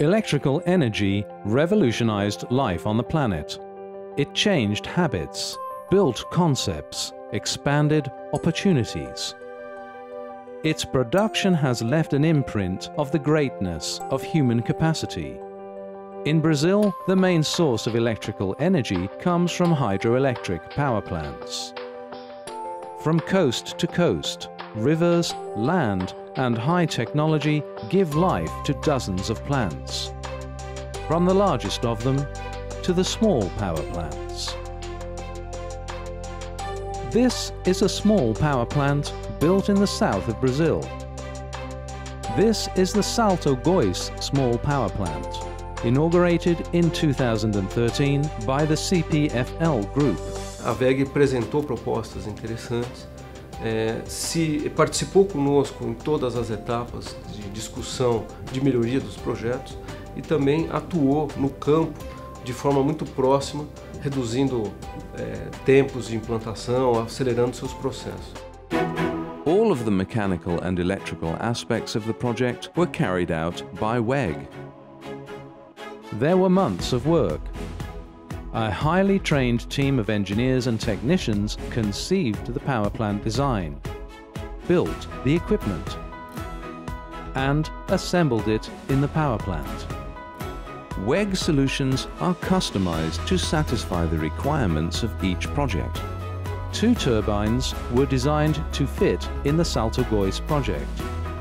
Electrical energy revolutionized life on the planet. It changed habits, built concepts, expanded opportunities. Its production has left an imprint of the greatness of human capacity. In Brazil, the main source of electrical energy comes from hydroelectric power plants. From coast to coast, rivers, land and high technology give life to dozens of plants. From the largest of them to the small power plants. This is a small power plant built in the south of Brazil. This is the Salto Góes small power plant, inaugurated in 2013 by the CPFL Group. A WEG apresentou propostas interessantes é, se participou conosco em todas as etapas de discussão de melhoria dos projetos e também atuou no campo de forma muito próxima, reduzindo é, tempos de implantação, acelerando seus processos. All of the mechanical and electrical aspects of the project were carried out by WEG. There were months of work, a highly trained team of engineers and technicians conceived the power plant design, built the equipment, and assembled it in the power plant. WEG solutions are customized to satisfy the requirements of each project. Two turbines were designed to fit in the Salto Góes project.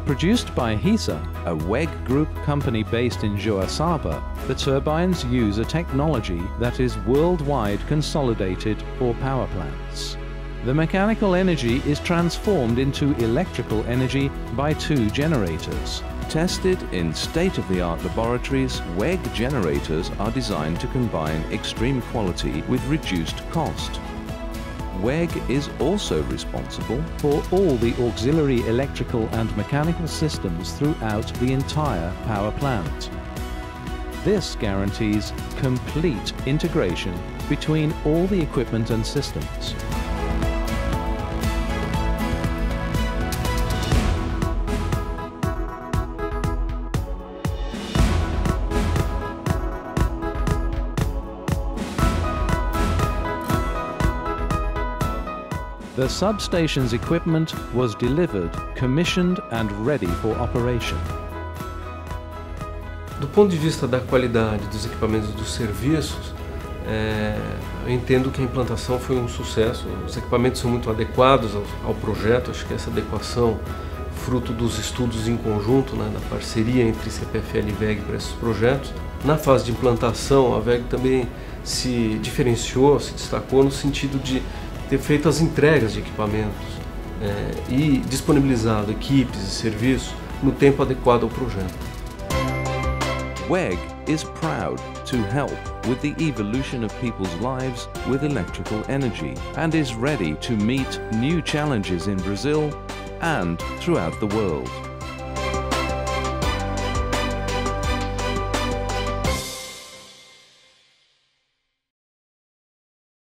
Produced by HISA, a WEG group company based in Joaçaba, the turbines use a technology that is worldwide consolidated for power plants. The mechanical energy is transformed into electrical energy by two generators. Tested in state-of-the-art laboratories, WEG generators are designed to combine extreme quality with reduced cost. WEG is also responsible for all the auxiliary electrical and mechanical systems throughout the entire power plant. This guarantees complete integration between all the equipment and systems. The substation's equipment was delivered, commissioned and ready for operation. Do ponto de vista da qualidade dos equipamentos e dos serviços, é, eu entendo que a implantação foi um sucesso. Os equipamentos são muito adequados ao, ao projeto, acho que essa adequação, fruto dos estudos em conjunto, né, da parceria entre CPFL e VEG para esses projetos. Na fase de implantação, a VEG também se diferenciou, se destacou no sentido de ter feito as entregas de equipamentos é, e disponibilizado equipes e serviços no tempo adequado ao projeto. WEG is proud to help with the evolution of people's lives with electrical energy and is ready to meet new challenges in Brazil and throughout the world.